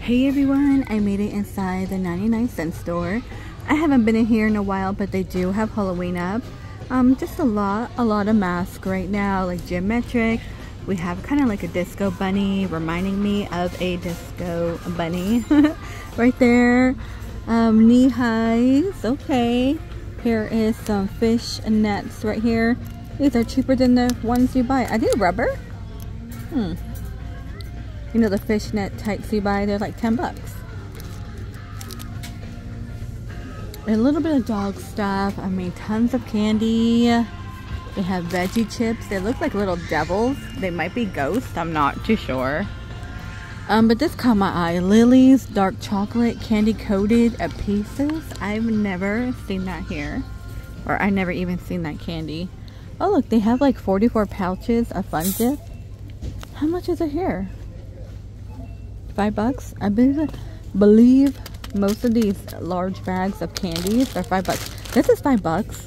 Hey everyone, I made it inside the 99 cent store. I haven't been in here in a while, but they do have Halloween up. Um, just a lot, a lot of masks right now, like geometric. We have kind of like a disco bunny, reminding me of a disco bunny right there. Um, knee highs, okay. Here is some fish nets right here. These are cheaper than the ones you buy. Are they rubber? Hmm. You know the fishnet types you buy, they're like 10 bucks. A little bit of dog stuff. I mean, tons of candy. They have veggie chips. They look like little devils. They might be ghosts. I'm not too sure. Um, but this caught my eye. Lily's dark chocolate candy coated at pieces. I've never seen that here. Or I never even seen that candy. Oh look, they have like 44 pouches of Fun Dip. How much is it here? Five bucks. I believe, most of these large bags of candies are five bucks. This is five bucks.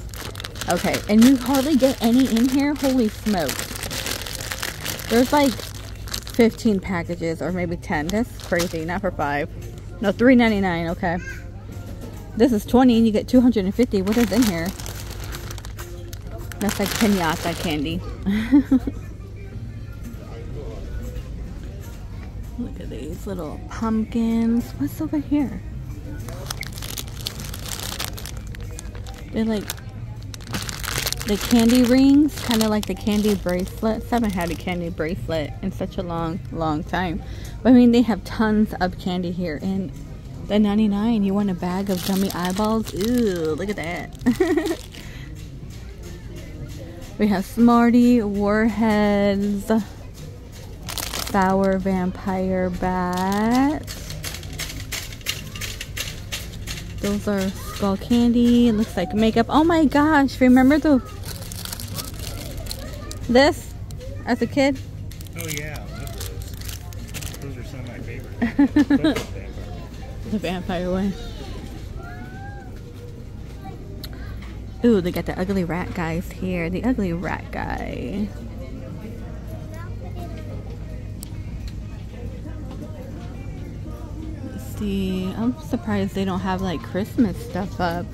Okay, and you hardly get any in here. Holy smokes. There's like 15 packages or maybe 10. That's crazy. Not for five. No, $3.99. Okay. This is 20 and you get 250. What is in here? That's like pinata candy. these little pumpkins. What's over here? They're like the candy rings, kind of like the candy bracelets. I haven't had a candy bracelet in such a long, long time. But I mean, they have tons of candy here. And the 99, you want a bag of gummy eyeballs? Ooh, look at that. we have Smarty, Warheads, Sour Vampire Bats. Those are skull candy. It looks like makeup. Oh my gosh, remember the this as a kid? Oh yeah, those. Those are some of my favorites. the vampire one. Ooh, they got the ugly rat guys here. The ugly rat guy. See. I'm surprised they don't have like Christmas stuff up.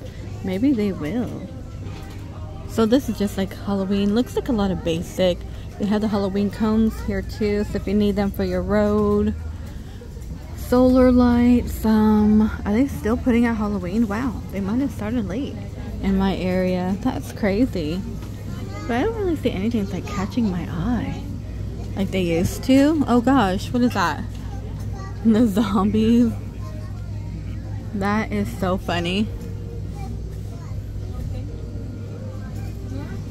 Maybe they will. So this is just like Halloween. Looks like a lot of basic. They have the Halloween cones here too. So if you need them for your road. Solar lights. Um, are they still putting out Halloween? Wow, they might have started late in my area. That's crazy. But I don't really see anything like catching my eye. Like they used to. Oh gosh, what is that? The zombies. That is so funny.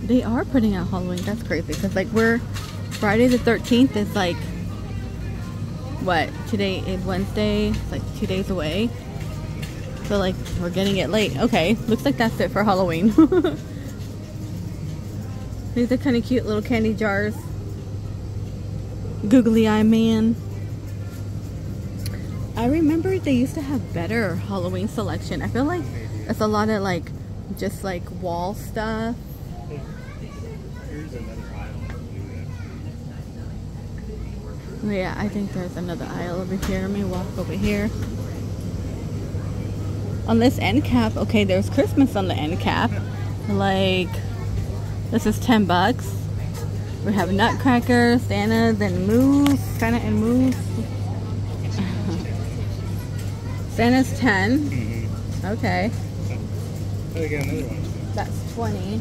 They are putting out Halloween. That's crazy. Because, like, we're Friday the 13th is like, what? Today is Wednesday. It's like two days away. So, like, we're getting it late. Okay. Looks like that's it for Halloween. These are kind of cute little candy jars. Googly Eye Man. I remember they used to have better Halloween selection. I feel like it's a lot of like just like wall stuff. Yeah, I think there's another aisle over here. Let me walk over here. On this end cap, okay, there's Christmas on the end cap. Like, this is 10 bucks. We have Nutcracker, Santa, then Moose, Santa and Moose. Santa's 10. Mm -hmm. Okay. Got another one. That's 20.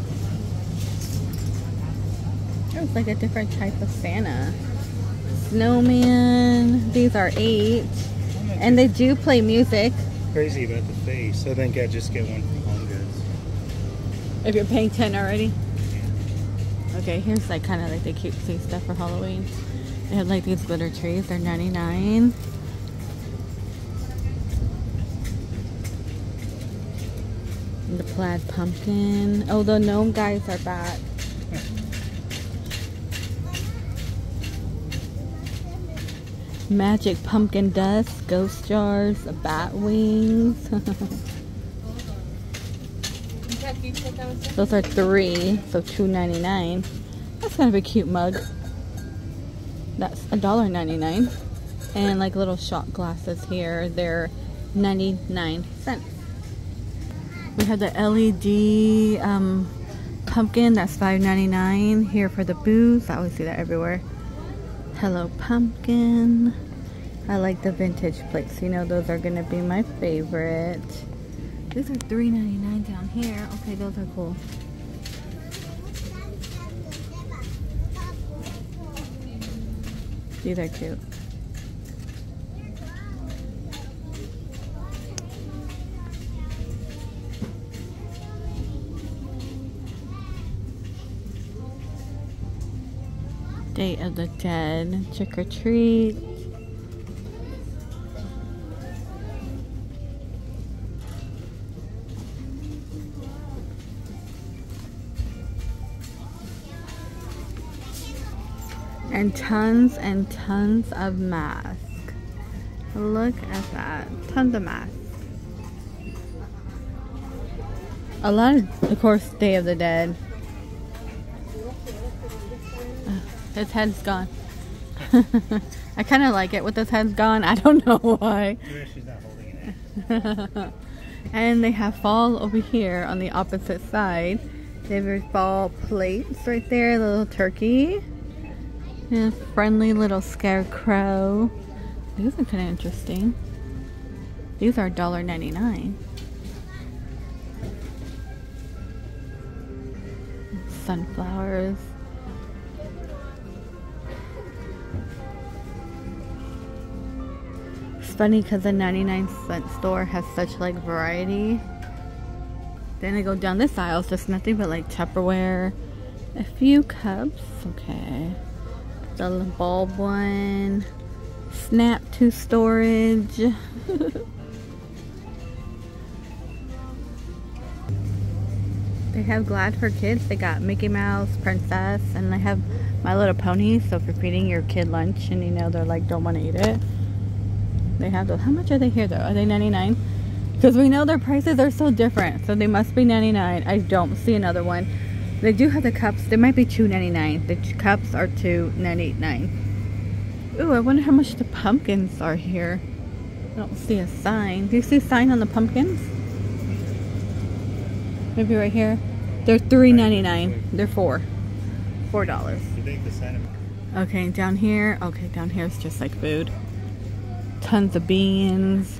Oh, it's like a different type of Santa. Snowman. These are 8. And they do play music. Crazy about the face. I think I just get one from Home Goods. If you're paying 10 already? Okay, here's like kind of like the cutesy stuff for Halloween. They have like these glitter trees. They're 99. The plaid pumpkin. Oh, the gnome guys are back. Magic pumpkin dust, ghost jars, bat wings. Those are three, so two ninety nine. That's kind of a cute mug. That's a dollar ninety nine. And like little shot glasses here. They're 99 cents. We have the LED um, pumpkin. That's $5.99 here for the booth. I always see that everywhere. Hello Pumpkin. I like the vintage plates. You know, those are to be my favorite. These are $3.99 down here. Okay, those are cool. These are cute. Day of the Dead, trick or treat. and tons and tons of masks. Look at that. Tons of masks. A lot of, of course, Day of the Dead. His head's gone. I kind of like it with his head's gone. I don't know why. She's not holding it. and they have fall over here on the opposite side. They have fall plates right there, little turkey. And a friendly little scarecrow. These are kind of interesting. These are $1.99. Sunflowers. Funny because the 99 cent store has such like variety. Then I go down this aisle, it's nothing but like Tupperware. A few cups, okay the bulb one. Snap to storage. they have Glad for Kids. They got Mickey Mouse, Princess, and they have My Little Pony. So if you're feeding your kid lunch and you know they're like don't want to eat it, they have those. How much are they here though? Are they 99? Because we know their prices are so different. So they must be 99. I don't see another one. They do have the cups. They might be $2.99. The cups are $2.99. Ooh, I wonder how much the pumpkins are here. I don't see a sign. Do you see a sign on the pumpkins? Maybe right here. They're $3.99. They're four. Four dollars. Okay, down here. Okay, down here is just like food. Tons of beans.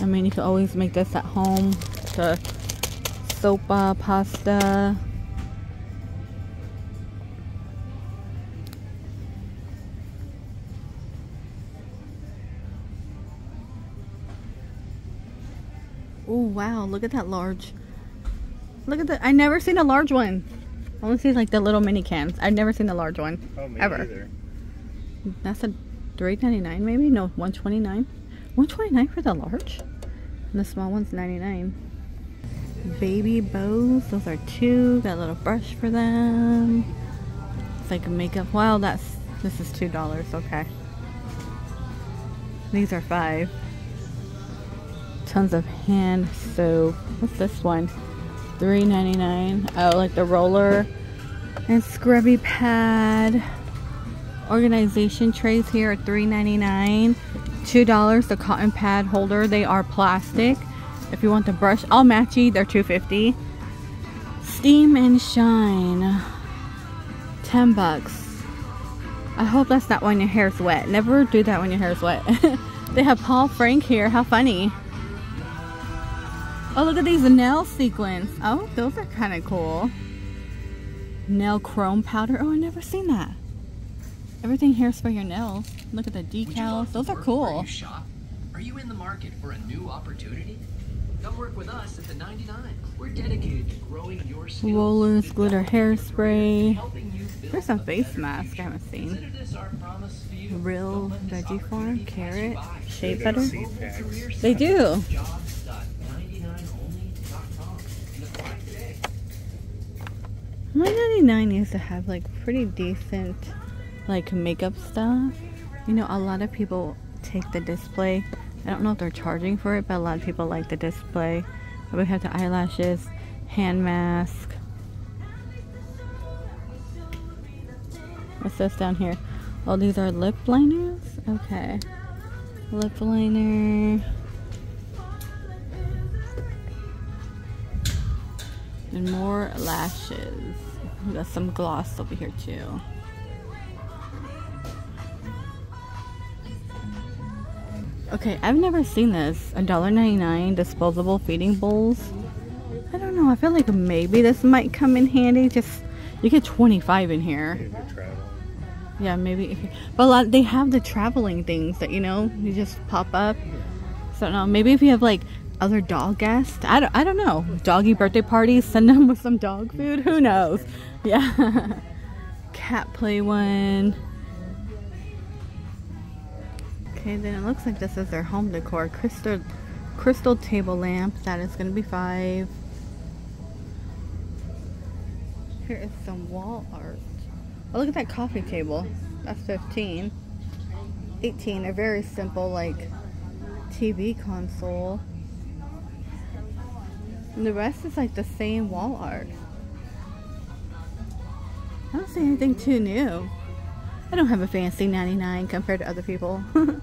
I mean, you can always make this at home to sopa pasta. Oh wow, look at that large. Look at that. I never seen a large one. I only see like the little mini cans. I've never seen a large one. Oh, ever. Either. That's a three ninety nine maybe? No, one twenty nine. One twenty nine for the large? And the small one's ninety nine baby bows. Those are two. Got a little brush for them. It's like a makeup. Wow, that's this is two dollars. Okay. These are five. Tons of hand soap. What's this one? Three ninety nine. Oh, like the roller and scrubby pad. Organization trays here nine. Two dollars. The cotton pad holder. They are plastic. If you want the brush, all matchy, they're 250 Steam and Shine. 10 bucks. I hope that's not when your hair's wet. Never do that when your hair's wet. they have Paul Frank here. How funny. Oh, look at these nail sequins. Oh, those are kind of cool. Nail chrome powder. Oh, i never seen that. Everything here is for your nails. Look at the decals. Those are cool. Are you in the market for a new opportunity? Come work with us at the 99. We're dedicated to growing your skills. Rollers, glitter hairspray. There's some face masks I haven't seen. Real veggie farm, carrot, shea butter. They do. My 99 used to have like pretty decent like makeup stuff. You know, a lot of people take the display I don't know if they're charging for it, but a lot of people like the display. We have the eyelashes, hand mask. What's this down here? Oh, these are lip liners? Okay. Lip liner. And more lashes. We got some gloss over here too. Okay, I've never seen this. $1.99 disposable feeding bowls. I don't know. I feel like maybe this might come in handy. Just you get 25 in here. If you're traveling. Yeah, maybe. But a lot, they have the traveling things that you know you just pop up. So I don't know. Maybe if you have like other dog guests, I don't. I don't know. Doggy birthday parties, send them with some dog food. Who knows? Yeah. Cat play one. Okay, then it looks like this is their home decor. Crystal, crystal table lamp. That is going to be five. Here is some wall art. Oh, look at that coffee table. That's 15. 18. A very simple, like, TV console. And the rest is like the same wall art. I don't see anything too new. I don't have a fancy 99 compared to other people. Let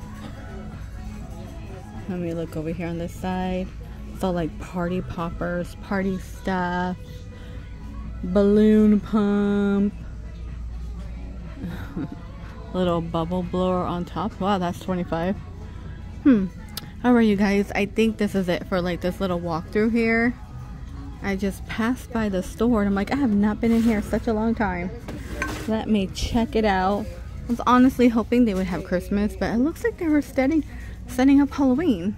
me look over here on this side. It's all like party poppers, party stuff, balloon pump, little bubble blower on top. Wow, that's 25. Hmm. Alright, you guys, I think this is it for like this little walkthrough here. I just passed by the store and I'm like, I have not been in here such a long time. Let me check it out. I was honestly hoping they would have Christmas, but it looks like they were setting, setting up Halloween.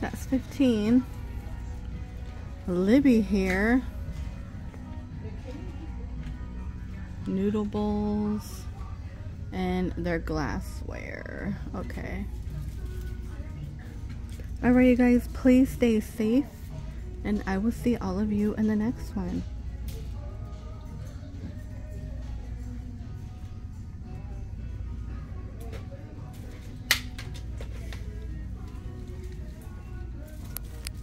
That's 15. Libbey here. Noodle bowls. And their glassware. Okay. Alright, you guys, please stay safe. And I will see all of you in the next one.